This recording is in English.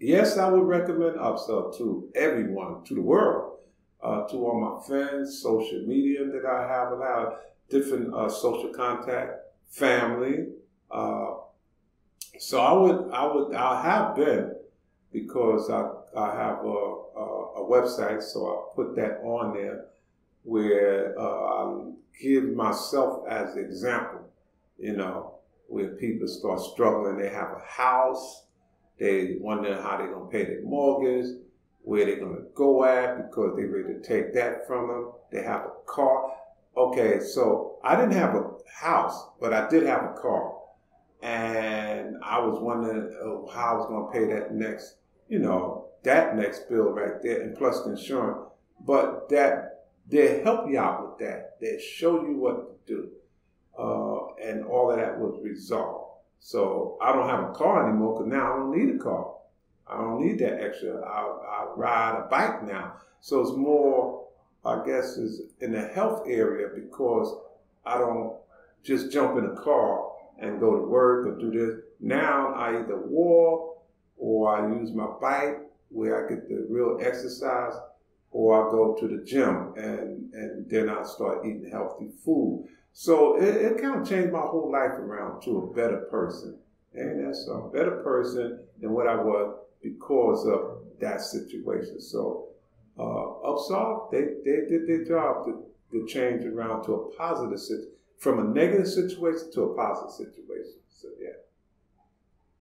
yes, I would recommend Upsolve to everyone, to the world, uh, to all my friends, social media that I have, a lot of different uh, social contact, family. Uh, so I would, I would, I have been because I, I have a, a, a website, so I put that on there where uh, I give myself as example, you know, where people start struggling, they have a house, they wonder how they're gonna pay their mortgage, where they're gonna go at because they ready to take that from them. They have a car. Okay, so I didn't have a house, but I did have a car, and I was wondering uh, how I was gonna pay that next, you know, that next bill right there, and plus the insurance. But that they help you out with that. They show you what to do, uh, and all of that was resolved. So I don't have a car anymore because now I don't need a car. I don't need that extra. I, I ride a bike now. So it's more, I guess, is in the health area because I don't just jump in a car and go to work or do this. Now I either walk or I use my bike where I get the real exercise or I go to the gym and, and then I start eating healthy food. So it, it kind of changed my whole life around to a better person. And that's a better person than what I was because of that situation. So uh, they, they did their job to, to change around to a positive situation, from a negative situation to a positive situation.